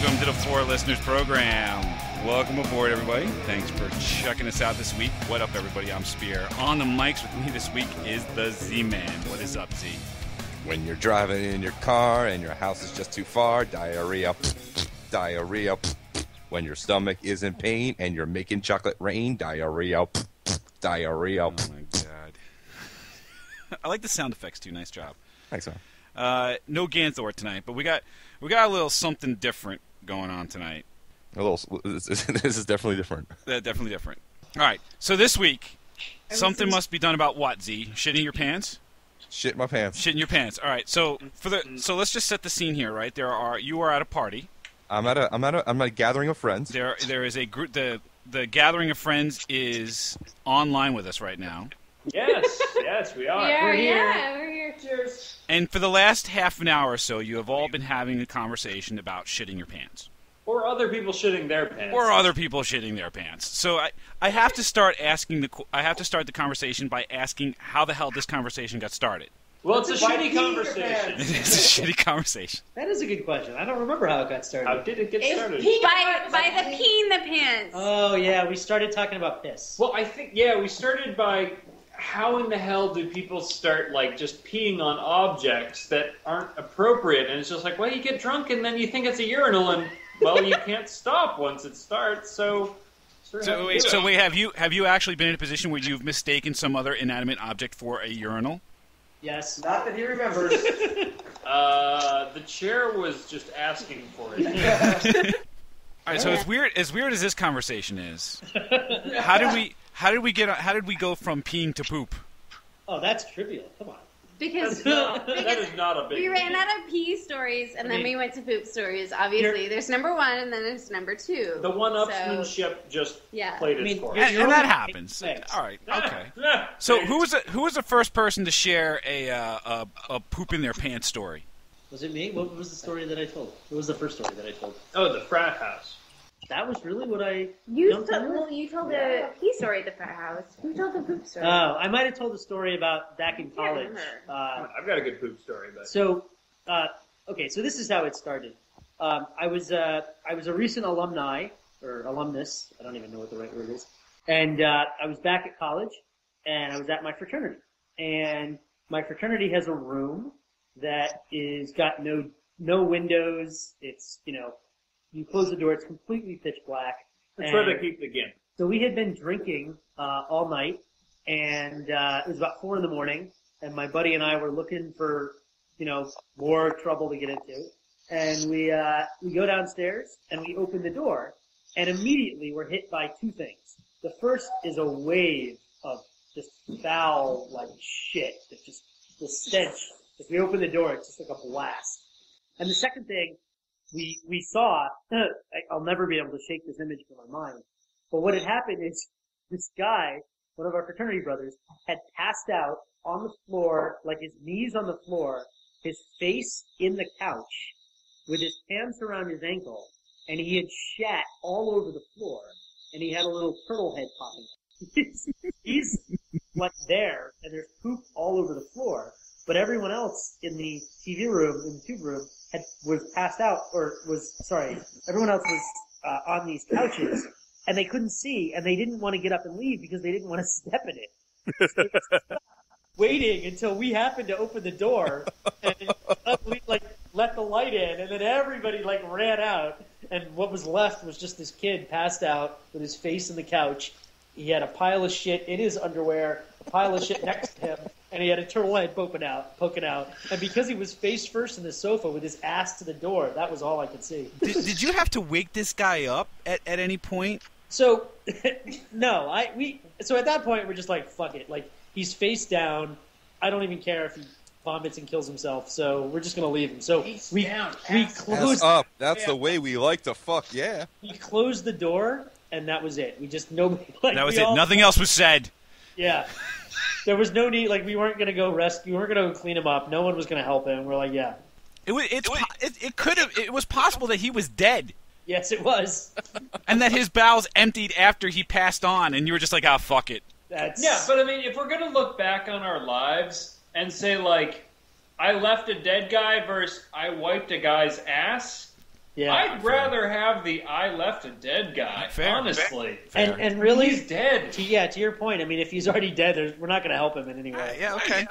welcome to the Four Listeners Program. Welcome aboard, everybody. Thanks for checking us out this week. What up, everybody? I'm Spear. On the mics with me this week is the Z-Man. What is up, Z? When you're driving in your car and your house is just too far, diarrhea, diarrhea. When your stomach is in pain and you're making chocolate rain, diarrhea, diarrhea. Oh my god. I like the sound effects too. Nice job. Thanks, man. Uh, no Ganthor tonight, but we got we got a little something different going on tonight. A little. This is definitely different. Uh, definitely different. All right. So this week, something must be done about what? Z shitting your pants. Shit my pants. Shit in your pants. All right. So for the so let's just set the scene here, right? There are you are at a party. I'm at a I'm at a I'm at a gathering of friends. There there is a group. The the gathering of friends is online with us right now. Yes, yes, we are. Yeah, We're here. yeah, we're here. Cheers. And for the last half an hour or so, you have all been having a conversation about shitting your pants. Or other people shitting their pants. or other people shitting their pants. So I, I have to start asking the I have to start the conversation by asking how the hell this conversation got started. Well, it's a Why shitty conversation. It is a shitty conversation. That is a good question. I don't remember how it got started. How did it get It's started? pee- By by the peeing the pants. Oh yeah, we started talking about piss. Well, I think yeah, we started by how in the hell do people start like just peeing on objects that aren't appropriate? And it's just like, well, you get drunk and then you think it's a urinal, and well, you can't stop once it starts. So, sort So wait, so wait, have you have you actually been in a position where you've mistaken some other inanimate object for a urinal? yes. Not that he remembers. Uh, the chair was just asking for it. All right, so as weird as weird as this conversation is, how did we how did we get how did we go from peeing to poop? Oh, that's trivial. Come on. Because that is not a big. we ran out of pee stories and I then mean- we went to poop stories. Obviously, there's number one and then there's number two. The one So, upsmanship just Yeah. played I its mean, course. you're- And, and that happens. six. All right, okay. So who was the, who was the first person to share a uh, a, a poop in their pants story? Was it me? What was the story that I told? What was the first story that I told? Oh, the frat house. That was really what I. You told, me. well, you told the pee story at the frat house. Who told the poop story? Oh, I might have told the story about back in can't college. remember. Uh, I've got a good poop story, but So, uh, okay, so this is how it started. Um, I was uh, I was a recent alumni or alumnus. I don't even know what the right word is. And uh, I was back at college, and I was at my fraternity. And my fraternity has a room that is got no no windows. It's you know, you close the door, it's completely pitch black. that's where they keep the gimp. so we had been drinking uh, all night, and uh, it was about four in the morning, and my buddy and I were looking for, you know, more trouble to get into. And we uh, we go downstairs and we open the door, and immediately we're hit by two things. The first is a wave of just foul like shit. It's just the stench. If we open the door, it's just like a blast. And the second thing we we saw, I'll never be able to shake this image from my mind. But what had happened is this guy, one of our fraternity brothers, had passed out on the floor, like his knees on the floor, his face in the couch, with his hands around his ankle, and he had shat all over the floor, and he had a little turtle head popping up. He's, he's like there, and there's poop all over the floor, but everyone else in the TV room, in the tube room, had, was passed out, or was, sorry, everyone else was uh, on these couches, and they couldn't see, and they didn't want to get up and leave because they didn't want to step in it. Waiting until we happened to open the door, and we like let the light in, and then everybody like ran out, and what was left was just this kid passed out with his face in the couch. He had a pile of shit in his underwear, a pile of shit next to him, and he had a turtle head poking out, poking out. And because he was face first in the sofa with his ass to the door, that was all I could see. Did, did you have to wake this guy up at, at any point? So, no, I we so at that point we're just like fuck it, like he's face down. I don't even care if he vomits and kills himself. So we're just gonna leave him. So Face we down, we ass closed Ass up. That's the way we like to fuck. Yeah. we closed the door, and that was it. We just nobody. Like, That was we it. all- Nothing else was said. Yeah. There was no need. Like we weren't gonna go rescue. We weren't gonna go clean him up. No one was gonna help him. We're like, yeah, It was. It's. It, it could have. It was possible that he was dead, yes, it was. and that his bowels emptied after he passed on, and you were just like, "Ah, fuck it." That's Yeah, but I mean, if we're gonna look back on our lives and say like, I left a dead guy versus I wiped a guy's ass, Yeah. I'd rather have the I left a dead guy. Fair. honestly, and Fair. and really, he's dead. to, yeah, to your point. I mean, if he's already dead, we're not going to help him in any Uh, way. yeah, okay.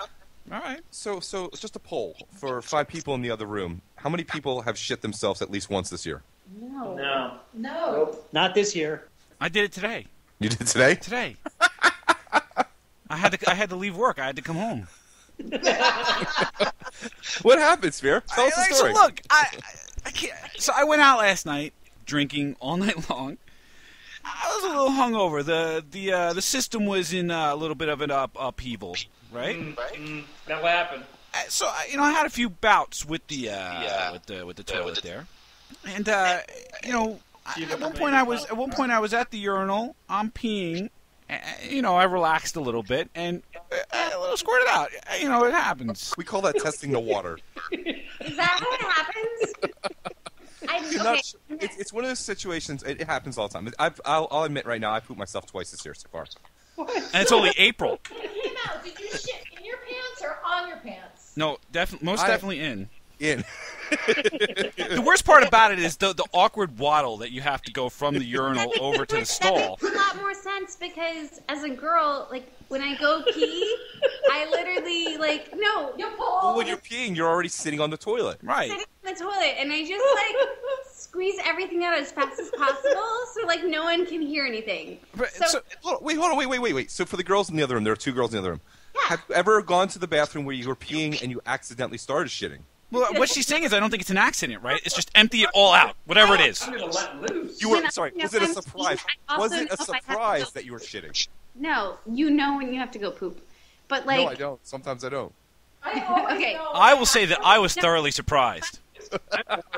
All right. So, so it's just a poll for five people in the other room. How many people have shit themselves at least once this year? No. No. No. Not this year. I did it today. You did today? Today. I had to. I had to leave work. I had to come home. What happened, Spear? Tell us I- the so story. look, I, I, I can't. So I went out last night drinking all night long. I was a little hungover. The the uh, the system was in uh, a little bit of an up, upheaval, right? Mm, that'll happen. Uh, So you know, I had a few bouts with the uh, with the with the toilet there, and uh, you know, I- at one point I was at one point I was at the urinal. I'm peeing. uh, You know, I relaxed a little bit and uh, a little squirted out. You know, it happens. We call that testing the water. Is that how it happens? I, You're okay. not it's, it's one of those situations. It, it happens all the time. I've, I'll, I'll admit right now, I pooped myself twice this year so far. And it's only April. When it came out, did you shit in your pants or on your pants? No, definitely, most I- definitely in. In. The worst part about it is the the awkward waddle that you have to go from the urinal over to the stall. That makes a lot more sense because as a girl, like when I go pee, I literally like no, You pull Well, when you're peeing, you're already sitting on the toilet. Right. sitting in the toilet and I just like squeeze everything out as fast as possible so like no one can hear anything. But- So- so- Hold on, wait, hold on, wait, wait, wait, wait. So for the girls in the other room, there are two girls in the other room. Yeah. Have you ever gone to the bathroom where you were peeing and you accidentally started shitting? well, what she's saying is, I don't think it's an accident, right? It's just empty it all out, whatever it is. I'm gonna let loose. You were sorry. Was it a I'm- surprise? Was it a if I have to surprise that you were shitting? No, you know when you have to go poop. But like no, I don't. Sometimes I don't. I Okay. know I will say that. I was thoroughly surprised. I'm.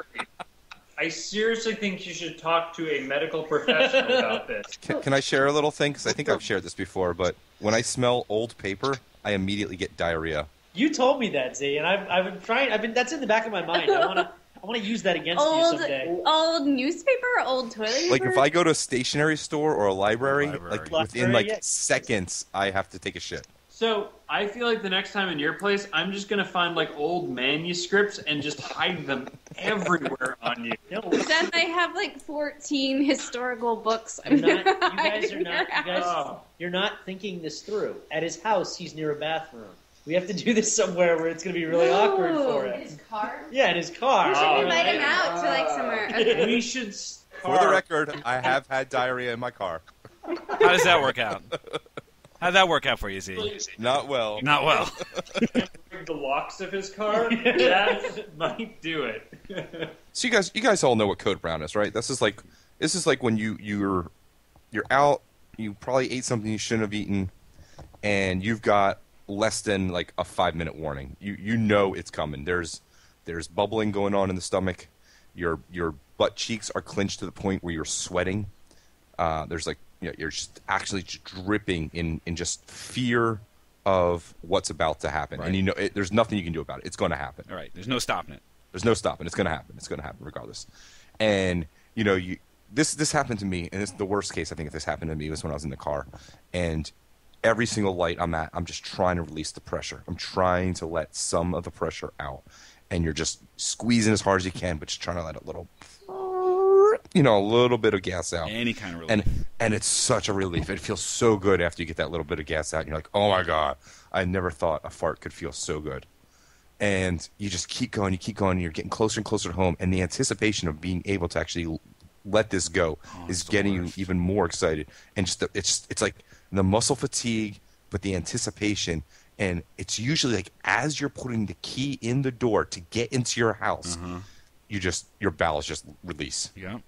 I seriously think you should talk to a medical professional about this. Can, can I share a little thing? Because I think I've shared this before. But when I smell old paper, I immediately get diarrhea. You told me that, Z, and I've, I've been trying. I've been. That's in the back of my mind. I want to. I want to use that against you old someday. old newspaper, old toilet paper. Like if I go to a stationery store or a library, Library. like within like yeah. seconds, I have to take a shit. So I feel like the next time in your place, I'm just gonna find like old manuscripts and just hide them everywhere on you. No, then I have like 14 historical books. You're I'm not- you guys are not- your you guys- Oh. you're not thinking this through. At his house, he's near a bathroom. We have to do this somewhere where it's going to be really No. awkward for In him. his car. Yeah, in his car. We should Oh, invite him man. out to like somewhere. Okay. We should. s- For the record, I have had diarrhea in my car. How does that work out? How'd that work out for you, Z? Not well. Not well. The locks of his car. that might do it. So you guys, you guys all know what code brown is, right? This is like, this is like when you you're you're out, you probably ate something you shouldn't have eaten, and you've got less than like a five minute warning. You you know it's coming. There's there's bubbling going on in the stomach. Your your butt cheeks are clenched to the point where you're sweating. Uh, there's like you know, you're just actually just dripping in in just fear of what's about to happen, Right. and you know it, there's nothing you can do about it. It's going to happen. All right, there's no stopping it. There's no stopping. It's going to happen. It's going to happen regardless. And you know, you this this happened to me, and it's the worst case I think if this happened to me was when I was in the car, and every single light I'm at, I'm just trying to release the pressure. I'm trying to let some of the pressure out, and you're just squeezing as hard as you can, but just trying to let a little, you know, a little bit of gas out. Any kind of relief. And and it's such a relief. It feels so good after you get that little bit of gas out. And you're like, oh my god, I never thought a fart could feel so good. And you just keep going, you keep going, and you're getting closer and closer to home. And the anticipation of being able to actually let this go Oh, is getting you even more excited. And just the, it's it's like the muscle fatigue, but the anticipation. And it's usually like as you're putting the key in the door to get into your house, Uh-huh. you just your bowels just release yeah.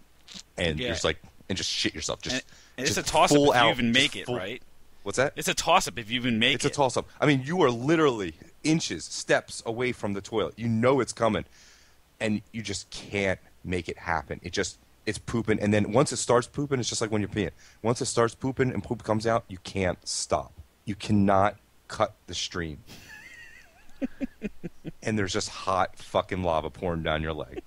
and Yeah. you're just like and just shit yourself. Just And, and it's just a toss up if full you even make it, full- right? What's that? It's a toss up if you even make It's it. It's a toss up. I mean, you are literally inches, steps away from the toilet. You know it's coming, and you just can't make it happen. It just it's pooping, and then once it starts pooping, it's just like when you're peeing. Once it starts pooping and poop comes out, you can't stop. You cannot cut the stream. and there's just hot fucking lava pouring down your leg.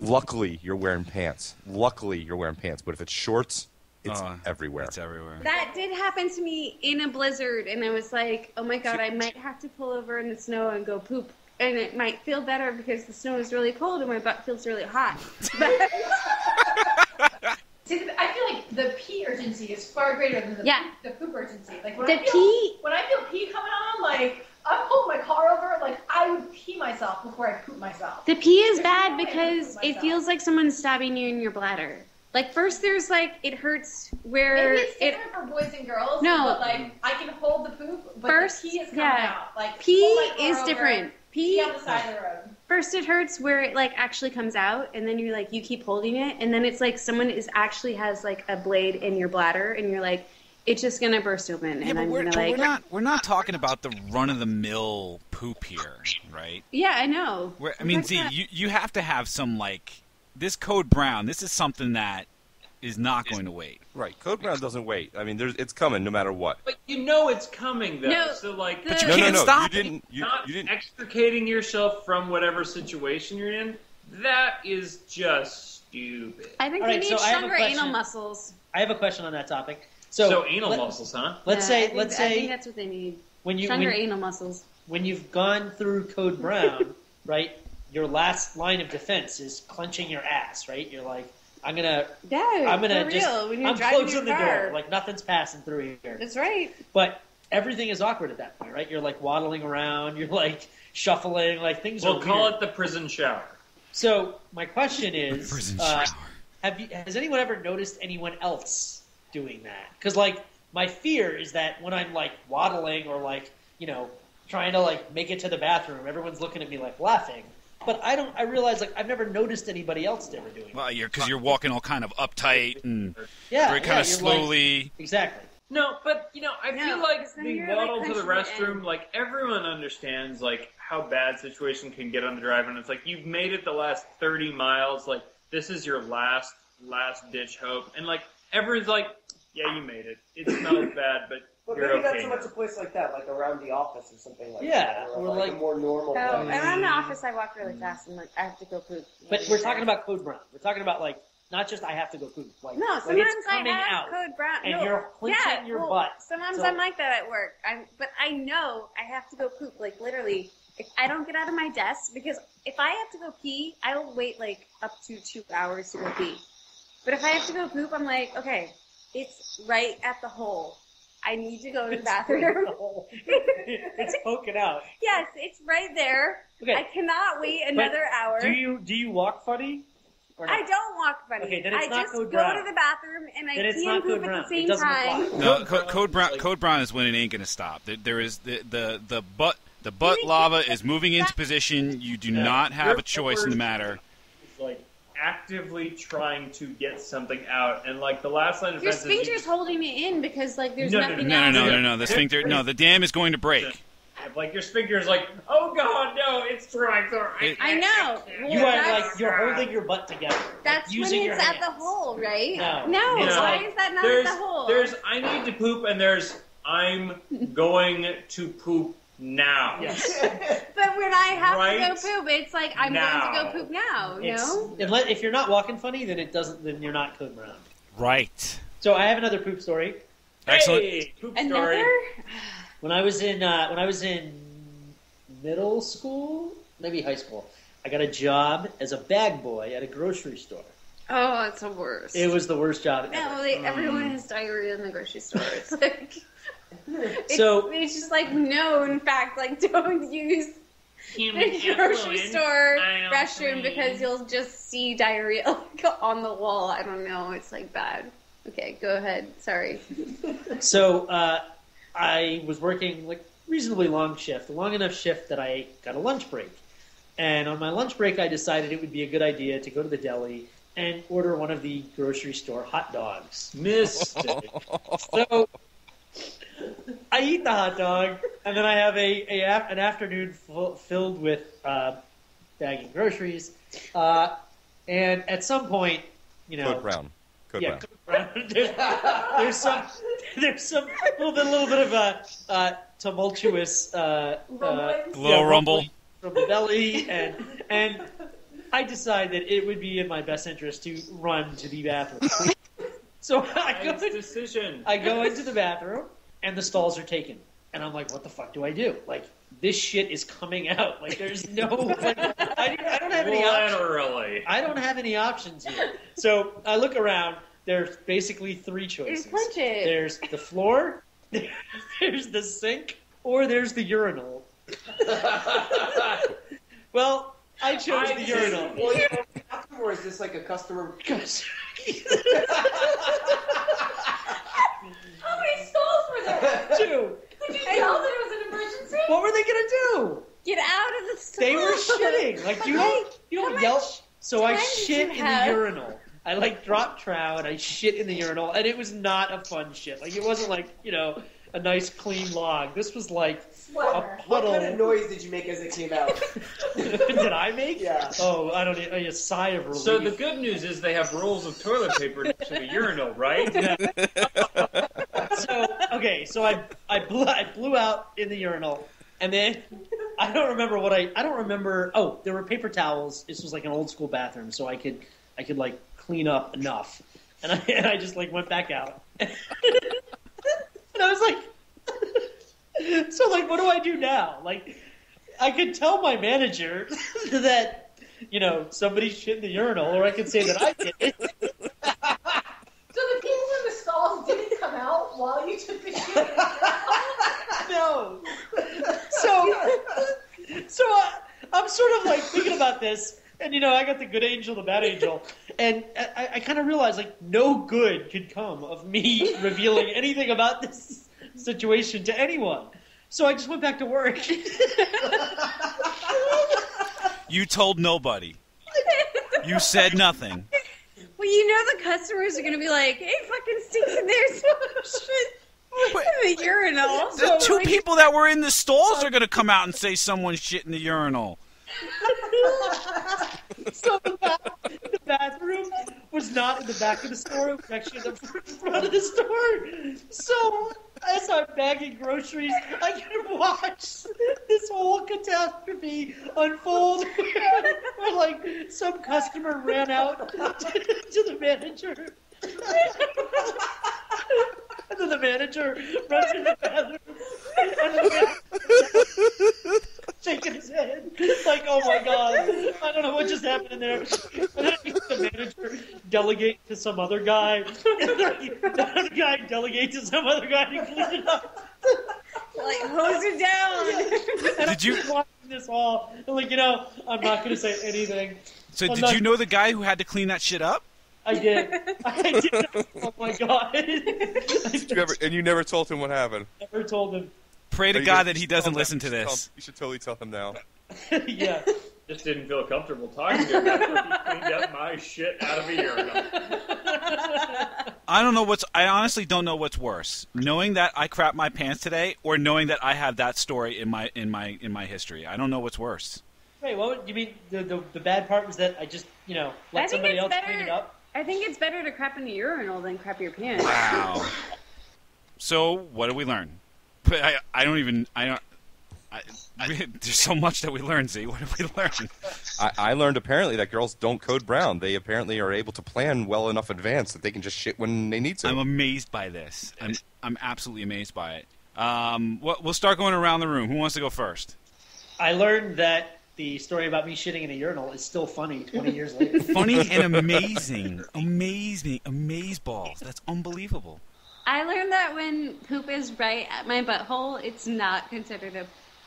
Luckily, you're wearing pants. Luckily, you're wearing pants. But if it's shorts, it's Oh, everywhere. It's everywhere. That did happen to me in a blizzard, and I was like, "Oh my god, I might have to pull over in the snow and go poop." And it might feel better because the snow is really cold and my butt feels really hot. See, I feel like the pee urgency is far greater than the, Yeah. poop, the poop urgency. Like when The I feel, pee- when I feel pee coming on, like I pull my car over, like I would pee myself before I poop myself. the pee is There's bad no way I can because it feels like someone's stabbing you in your bladder. Like first there's like it hurts where Maybe it's it different for boys and girls. No. but like I can hold the poop, but First, the pee is coming yeah. out. Like pee pull my car is over, different. Pee Pee on the side of the road. first it hurts where it like actually comes out and then you're like you keep holding it and then it's like someone is actually has like a blade in your bladder and you're like it's just gonna burst open Yeah, and but I'm we're, gonna like we're not we're not talking about the run of the mill poop here, right? yeah I know We're, I mean, talking Z, about- you you have to have some like this code brown. This is something that is not going to wait. Right. Code Brown doesn't wait. I mean, there's it's coming no matter what. But you know it's coming though. No, so like, But you no, can't no, no. stop you didn't. You, not you didn't. extricating yourself from whatever situation you're in. That is just stupid. I think All you right, need so I have a stronger anal muscles I have a question on that topic. So, So, anal let, muscles, huh? Let's Yeah, say, think- let's say, I think say that's what they need when you stronger when, anal muscles when you've gone through Code Brown, right? Your last line of defense is clenching your ass, right? You're like, I'm gonna, yeah I'm gonna for just, real when you're I'm driving closing the your car door, like nothing's passing through here. that's right But everything is awkward at that point, right? You're like waddling around, you're like shuffling, like things We'll are call weird. it the prison shower. So my question is, Prison uh, shower. have you has anyone ever noticed anyone else doing that? Because like my fear is that when I'm like waddling or like you know trying to like make it to the bathroom, everyone's looking at me like laughing. But I don't. I realize like I've never noticed anybody else ever doing. Well, you're because you're walking all kind of uptight and Yeah, very kind yeah, of you're like- slowly. exactly. No, but you know, I No, feel like because the you're, like, waddle to the clenching your restroom, like everyone understands like how bad situation can get on the drive, and it's like you've made it the last thirty miles, like this is your last last ditch hope, and like everyone's like, yeah, you made it. It smells bad, but But you're maybe okay. not so much a place like that, like around the office or something like Yeah, that. or like, like- a more normal so place. around the office I walk really fast and like I have to go poop But we're talking about code brown. We're talking about like not just I have to go poop. Like No, when sometimes it's I coming have out. code brown. and no, you're clenching yeah, your well, butt. Sometimes So- I'm like that at work. I'm, but I know I have to go poop. Like literally, if I don't get out of my desk because if I have to go pee, I will wait like up to two hours to go pee. But if I have to go poop, I'm like, okay, it's right at the hole. I need to go to the bathroom. it's poking out. yes, it's right there. Okay. I cannot wait another hour. Do you do you walk funny? I don't walk funny. Okay, then it's I not just code go brown. to the bathroom and I Then it's pee not and poop at the same time. No, Code co- brown code is brown. Code brown is when it ain't gonna stop. There, there is the, the the butt the butt lava is moving into position. You do Yeah. not have Your a choice in the matter. Like actively trying to get something out, and like the last line of Your defense is you sphincter's holding me in because like there's No, no, nothing No, no, else. no, no, no. The sphincter. No, the dam is going to break. like your sphincter is like, oh god, no, it's trying so It- I know. Well, You are like you're holding your butt together. that's like, when using it's your at the hole, right? No. no. It's why like, is that not there's, at the hole? there's I need to poop, and there's I'm going to poop now. Yes. but when I have Right to go poop, it's like I'm going to go poop now. It's, No. unless, if you're not walking funny, then it doesn't. Then you're not code brown. Right. So I have another poop story. Excellent. Hey, poop Another? story. When I was in uh, when I was in middle school, maybe high school, I got a job as a bag boy at a grocery store. Oh, it's the worst. It was the worst job no, ever. like, everyone has diarrhea in the grocery store. It's like it's, So- it's just like known fact. Like don't use the grocery store restroom because you'll just see diarrhea like, on the wall. I don't know. It's like bad. Okay, go ahead. Sorry. So uh, I was working like reasonably long shift, a long enough shift that I got a lunch break. And on my lunch break, I decided it would be a good idea to go to the deli and order one of the grocery store hot dogs. Mistake. So I eat the hot dog, and then I have a, a an afternoon full, filled with uh, bagging groceries. Uh, and at some point, you know, Code Brown. Code yeah, Brown. there's, there's some there's some little bit, little bit of a uh, tumultuous uh, uh, Rumblings? Little rumble. from the belly, and and I decide that it would be in my best interest to run to the bathroom. so I go, Nice decision. I go into the bathroom, and the stalls are taken. and I'm like, what the fuck do I do? Like this shit is coming out. Like there's no, like, I, I don't have any options. Literally. I don't have any options here. So I look around. There's basically three choices. There's punch it. There's the floor, there's the sink, or there's the urinal. well, I chose the urinal. Well, you know, or is this like a customer? Because- How many stalls were there? Two. Did you that it was an emergency? What were they gonna do? Get out of the store. They were shitting. Like you don't you don't much yell. So I shit in have? the urinal. I like dropped trow and I shit in the urinal, and it was not a fun shit. Like it wasn't like you know a nice clean log. This was like a Sweater. What puddle. kind of noise did you make as it came out? Did I make? Yeah. Oh, I don't. A sigh of relief. So the good news is they have rolls of toilet paper next to the urinal, right? so okay, so I I blew I blew out in the urinal, and then I don't remember what I I don't remember. Oh, there were paper towels. This was like an old school bathroom, so I could I could like clean up enough, and I and I just like went back out, and I was like, so like what do I do now? Like I could tell my manager that. You know, somebody shit in the urinal, or I could say that I did it. So the people in didn't come out while you took the shit. no. So, so I, I'm sort of like thinking about this, and you know, I got the good angel, the bad angel, and I, I kind of realized like no good could come of me revealing anything about this situation to anyone. So I just went back to work. You told nobody. You said nothing. Well, you know the customers are gonna be like, "Hey, fucking stinks in there, so shit in the urinal." The two Like, people that were in the stalls are going to come out and say someone shit in the urinal. so the, bath, the bathroom was not in the back of the store; it was actually in the front of the store. So bagging groceries, I can watch this whole catastrophe unfold. Where, like some customer ran out to, to the manager. And then the manager runs in the bathroom, and the shaking his head, like, "Oh my god, I don't know what just happened in there." And then the manager delegate to some other guy, and like, the other guy delegate to some other guy to clean it up. like hose it down. And Did you- I'm watching this all? And like, you know, I'm not going to say anything. So I'm did not- you know the guy who had to clean that shit up? I did. I did. Oh my god! I Did you ever, and you never told him what happened. never told him. Pray to Are you God gonna- that he you should tell doesn't listen to You should tell this. him- You should totally tell him now. yeah. Just didn't feel comfortable talking to him after he cleaned up my shit out of a urinal. I don't know what's. I honestly don't know what's worse: knowing that I crap my pants today, or knowing that I have that story in my in my in my history. I don't know what's worse. Wait, what would, you mean? The, the the bad part was that I just you know let somebody else better. clean it up. I think it's better to crap in the urinal than crap your pants. Wow. so what do we learn? But I I don't even I don't. I, we, there's so much that we learned. Z, what did we learn? I, I learned apparently that girls don't code brown. They apparently are able to plan well enough advance that they can just shit when they need to. I'm amazed by this. I'm I'm absolutely amazed by it. Um, we'll we'll start going around the room. Who wants to go first? I learned that the story about me shitting in a urinal is still funny 20 years later. Funny and amazing, amazing, amaze balls. That's unbelievable. I learned that when poop is right at my butthole, it's not considered a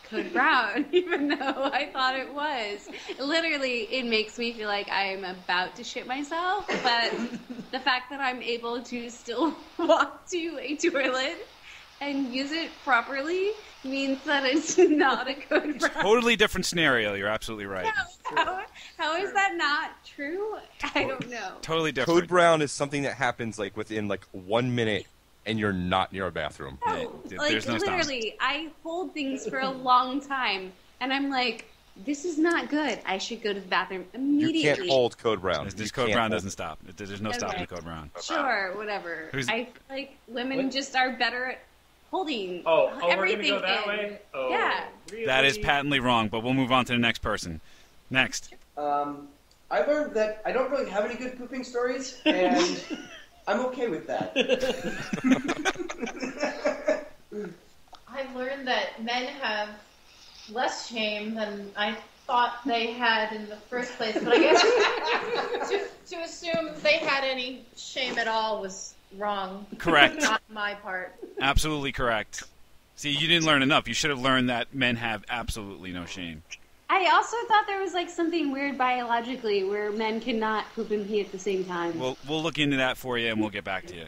code brown, even though I thought it was. Literally, it makes me feel like I'm about to shit myself, but the fact that I'm able to still walk to a toilet and use it properly means that it's not a code brown. Totally different scenario. You're absolutely right. How, how is that not true? I don't know. Totally different. Code brown is something that happens like within like one minute, and you're not near a bathroom. No, Yeah, like there's no stopping. literally, I hold things for a long time, and I'm like, "This is not good. I should go to the bathroom immediately. You immediately." can't hold code brown. This, this code brown hold- doesn't stop. There's no stopping the code brown. Sure, whatever. Who's- I feel like women What? just are better at holding Oh, oh we're everything gonna go that in. way. Oh, Yeah. really? That is patently wrong, but we'll move on to the next person. Next. Um, I learned that I don't really have any good pooping stories, and I'm okay with that. I learned that men have less shame than I thought they had in the first place. But I guess to, to assume they had any shame at all was wrong. Correct. On my part. Absolutely correct. See, you didn't learn enough. You should have learned that men have absolutely no shame. I also thought there was like something weird biologically where men cannot poop and pee at the same time. We'll we'll look into that for you and we'll get back to you.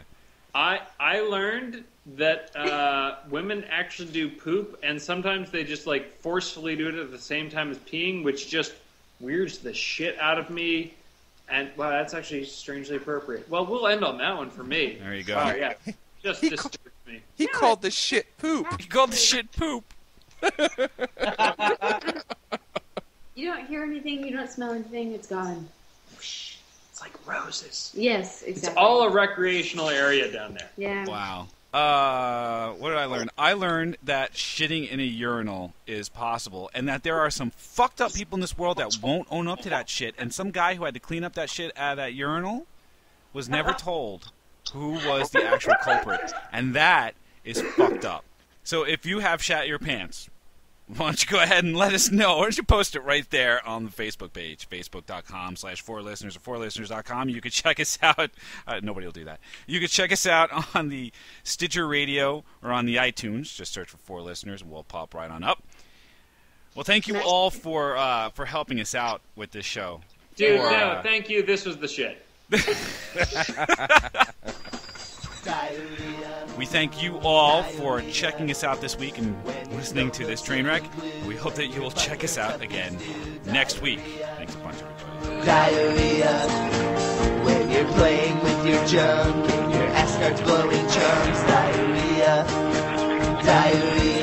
I I learned that uh, women actually do poop, and sometimes they just like forcefully do it at the same time as peeing, which just weirds the shit out of me. And wow, that's actually strangely appropriate. Well, we'll end on that one for me. There you go. Oh yeah, just He disturbs me. He called the shit poop. He called the shit poop. you don't hear anything, you don't smell anything, it's gone. It's like roses. Yes, exactly. It's all a recreational area down there. yeah. Wow. Uh, what did I learn? I learned that shitting in a urinal is possible, and that there are some fucked up people in this world that won't own up to that shit. And some guy who had to clean up that shit out of that urinal was never told who was the actual culprit, and that is fucked up. So if you have shat your pants, why don't you go ahead and let us know? Why don't you post it right there on the Facebook page, facebook.com slash four listeners or fourlisteners.com. You could check us out. Uh, nobody will do that. You could check us out on the Stitcher Radio or on the iTunes. Just search for four listeners and we'll pop right on up. Well, thank you all for uh, for helping us out with this show. Dude, For, no, uh, thank you. This was the shit. We thank you all for checking us out this week and listening to this train wreck. We hope that you will check us out again next week. Thanks a bunch, everybody. Diarrhea. When you're playing with your junk and your ass starts blowing chunks. Diarrhea. Diarrhea.